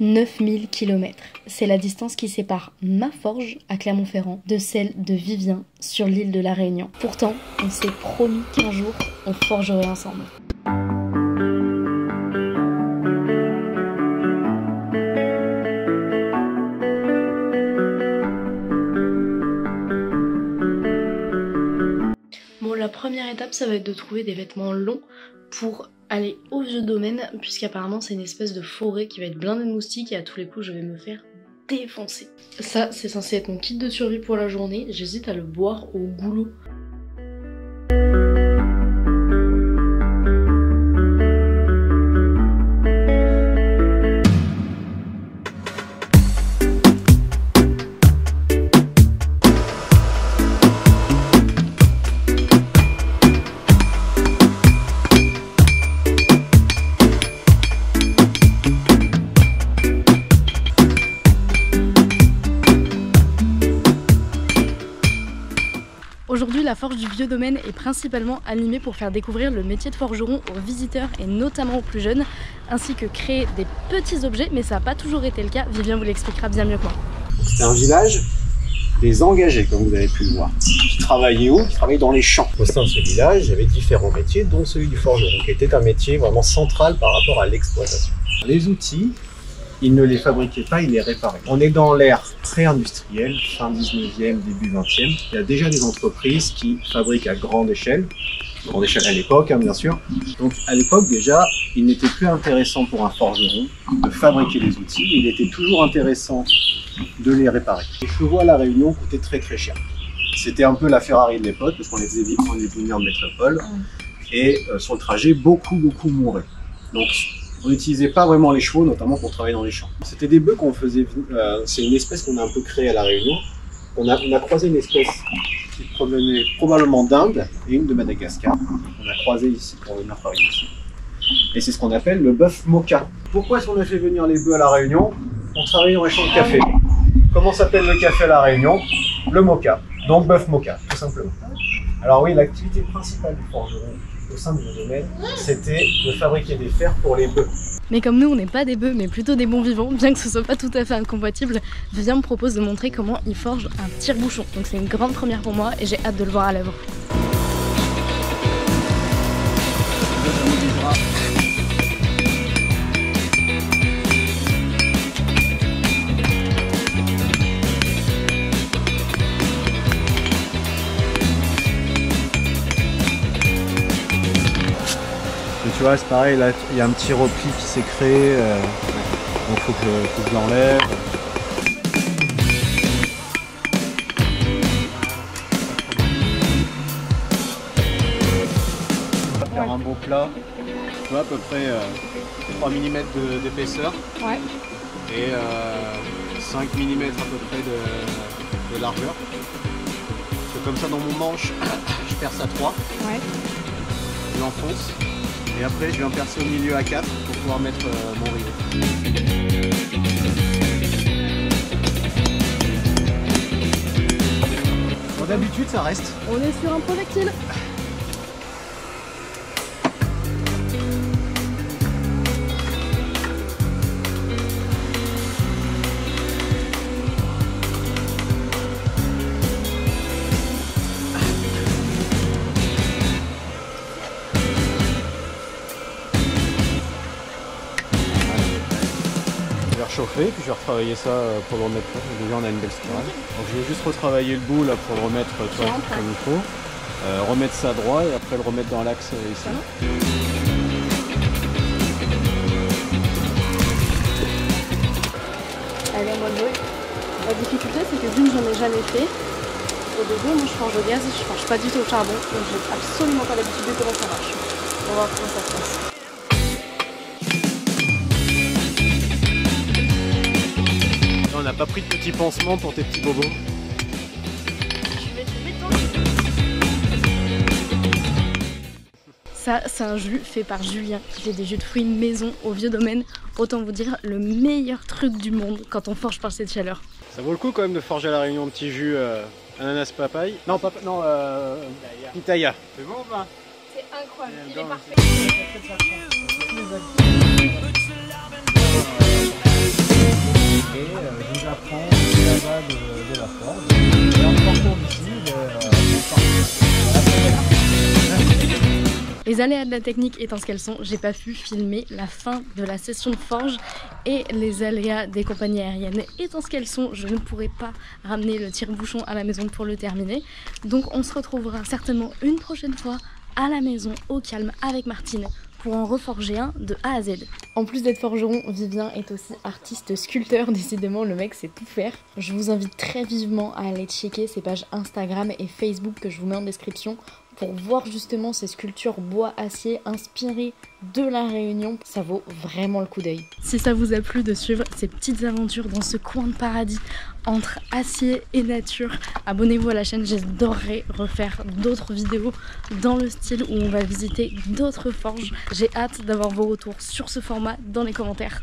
9000 km. C'est la distance qui sépare ma forge à Clermont-Ferrand de celle de Vivien sur l'île de la Réunion. Pourtant, on s'est promis qu'un jour, on forgerait ensemble. Bon, la première étape, ça va être de trouver des vêtements longs pour aller au vieux domaine, puisqu'apparemment c'est une espèce de forêt qui va être blindée de moustiques et à tous les coups je vais me faire défoncer. Ça, c'est censé être mon kit de survie pour la journée. J'hésite à le boire au goulot Forge du Vieux Domaine est principalement animée pour faire découvrir le métier de forgeron aux visiteurs et notamment aux plus jeunes, ainsi que créer des petits objets, mais ça n'a pas toujours été le cas. Vivien vous l'expliquera bien mieux que moi. C'est un village des engagés, comme vous avez pu le voir, qui travaillaient où? Qui travaillaient dans les champs. Au sein de ce village, il y avait différents métiers, dont celui du forgeron, qui était un métier vraiment central par rapport à l'exploitation. Les outils, ils ne les fabriquaient pas, ils les réparaient. On est dans l'ère pré-industrielle, fin 19e, début 20e. Il y a déjà des entreprises qui fabriquent à grande échelle, grande échelle à l'époque, hein, bien sûr. Donc à l'époque déjà, il n'était plus intéressant pour un forgeron de fabriquer les outils, il était toujours intéressant de les réparer. Les chevaux à la Réunion coûtaient très très cher. C'était un peu la Ferrari de l'époque, parce qu'on les faisait vivre, on les venir en métropole, et euh, sur le trajet, beaucoup beaucoup mouraient. Donc on n'utilisait pas vraiment les chevaux, notamment pour travailler dans les champs. C'était des bœufs qu'on faisait. Euh, c'est une espèce qu'on a un peu créée à la Réunion. On a, on a croisé une espèce qui provenait probablement d'Inde et une de Madagascar. On a croisé ici pour venir travailler ici. Et c'est ce qu'on appelle le bœuf moka. Pourquoi est-ce qu'on a fait venir les bœufs à la Réunion? On travaille dans les champs de café. Comment s'appelle le café à la Réunion? Le moka. Donc bœuf moka, tout simplement. Alors oui, l'activité principale du forgeron au sein du domaine, c'était de fabriquer des fers pour les bœufs. Mais comme nous, on n'est pas des bœufs, mais plutôt des bons vivants, bien que ce soit pas tout à fait incompatible, Vivien me propose de montrer comment il forge un tire-bouchon. Donc c'est une grande première pour moi et j'ai hâte de le voir à l'œuvre. Tu vois, c'est pareil, là, il y a un petit repli qui s'est créé, euh, donc faut que, je- faut que je l'enlève. On va faire un beau plat, tu vois, à peu près euh, 3 mm d'épaisseur Ouais. et euh, 5 mm à peu près de, de largeur. C'est comme ça dans mon manche, je perce à 3 Ouais. je l'enfonce et après je vais en percer au milieu à 4 pour pouvoir mettre euh, mon. Bon, D'habitude ça reste. On est sur un projectile vais réchauffer puis je vais retravailler ça euh, pour le remettre là. Déjà on a une belle spirale. Donc je vais juste retravailler le bout là pour le remettre euh, comme il faut. Euh, remettre ça droit et après le remettre dans l'axe ici. Allez, va jouer. La difficulté, c'est que d'une, j'en ai jamais fait. Et de deux, moi, je forge au gaz, je forge pas du tout au charbon. Donc, j'ai absolument pas l'habitude de comment ça marche. On va voir comment ça se passe. N'a pas pris de petits pansements pour tes petits bobos. Ça, c'est un jus fait par Julien qui fait des jus de fruits maison au vieux domaine. Autant vous dire, le meilleur truc du monde quand on forge par cette chaleur. Ça vaut le coup quand même de forger à la réunion un petit jus euh, ananas papaye. Non, papa, non, euh, pitaya. C'est bon ou pas? C'est incroyable, il est parfait les aléas de la technique étant ce qu'elles sont, j'ai pas pu filmer la fin de la session de forge. Et les aléas des compagnies aériennes étant ce qu'elles sont, je ne pourrai pas ramener le tire-bouchon à la maison pour le terminer. Donc on se retrouvera certainement une prochaine fois à la maison au calme avec Martine pour en reforger un de A à Z. En plus d'être forgeron, Vivien est aussi artiste sculpteur, décidément le mec sait tout faire. Je vous invite très vivement à aller checker ses pages Instagram et Facebook que je vous mets en description pour voir justement ces sculptures bois acier inspirées de la Réunion. Ça vaut vraiment le coup d'œil. Si ça vous a plu de suivre ces petites aventures dans ce coin de paradis entre acier et nature, abonnez-vous à la chaîne. J'adorerais refaire d'autres vidéos dans le style où on va visiter d'autres forges. J'ai hâte d'avoir vos retours sur ce format dans les commentaires.